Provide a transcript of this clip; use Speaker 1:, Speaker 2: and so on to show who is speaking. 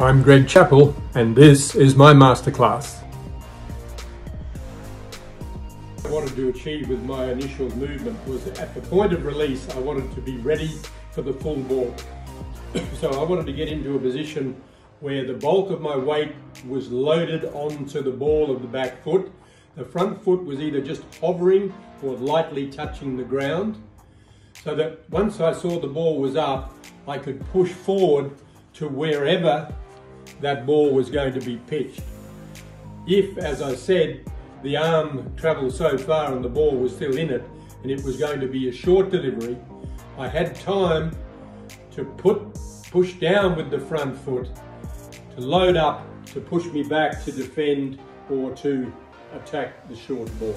Speaker 1: I'm Greg Chappell and this is my masterclass. What I wanted to achieve with my initial movement was at the point of release I wanted to be ready for the full ball. so I wanted to get into a position where the bulk of my weight was loaded onto the ball of the back foot. The front foot was either just hovering or lightly touching the ground. So that once I saw the ball was up, I could push forward to wherever that ball was going to be pitched. If, as I said, the arm travelled so far and the ball was still in it and it was going to be a short delivery, I had time to put push down with the front foot, to load up, to push me back to defend or to attack the short ball.